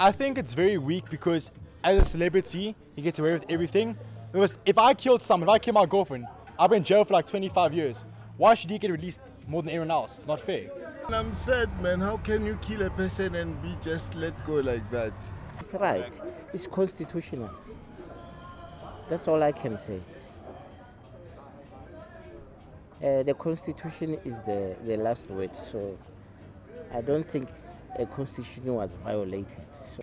I think it's very weak because as a celebrity, he gets away with everything. Because if I killed someone, if I killed my girlfriend, I've been in jail for like 25 years. Why should he get released more than everyone else? It's not fair. I'm sad, man. How can you kill a person and be just let go like that? It's right. It's constitutional. That's all I can say. Uh, the constitution is the, the last word, so I don't think a constitution was violated. So.